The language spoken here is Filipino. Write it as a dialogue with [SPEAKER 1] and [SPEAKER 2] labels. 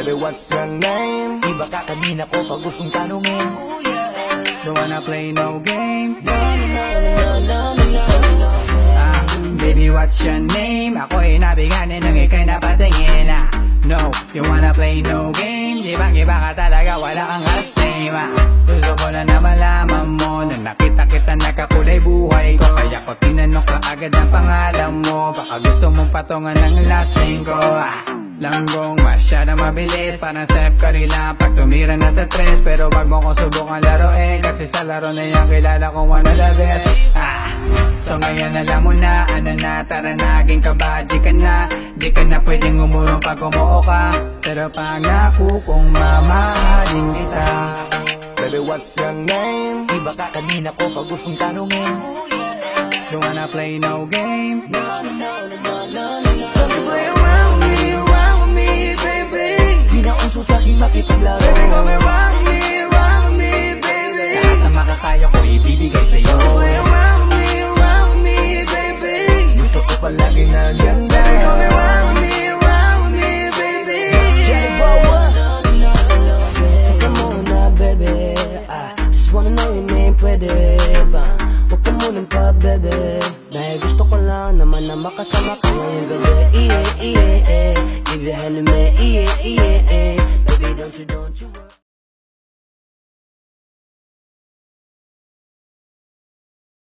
[SPEAKER 1] Baby, what's your name?
[SPEAKER 2] Iba ka kanina ko pag gustong tanungin.
[SPEAKER 3] Don't wanna play no game. Ah, baby what's your name? Ako ay nabiganin ng ikay napatingin. Ah No, you wanna play no game? Di ba iba ka talaga, wala kang kasame ah Gusto ko na na malaman mo Na nakita kita nakakulay buhay ko. Kaya ko tinanong ka agad ang pangalan mo. Baka gusto mong patungan ng last name ko. Ah Langgong masyadong mabilis. Parang Steph Curry lang Pag tumira na sa tres. Pero wag mo kong subukan laruin Kasi sa laro na yan kilala kong one of the best. Ah. So ngayon alam mo na Ano na tara naging kabadji ka na Di ka na pwedeng umurong pag umuo ka. Pero pangako kong mamahalin kita.
[SPEAKER 1] Baby, what's your name?
[SPEAKER 2] Iba ka kanina ko pag gustong tanungin.
[SPEAKER 3] Don't wanna play no game.
[SPEAKER 2] Don't you makipaglaro
[SPEAKER 3] Baby, come around me, around me, baby.
[SPEAKER 2] Lahat na makakaya ko ibibigay sa'yo.
[SPEAKER 3] Play around me, around me, baby.
[SPEAKER 1] Gusto ko palagi na ganda
[SPEAKER 3] Baby, come around me, around me, baby.
[SPEAKER 2] Jelly Bower Teka muna, baby. I just wanna know your name, pwede ba? Huwag ka munang pa, baby. Dahil gusto ko lang naman na makasama ka ngayong gabi. Iye, iye, me, iye, you, don't you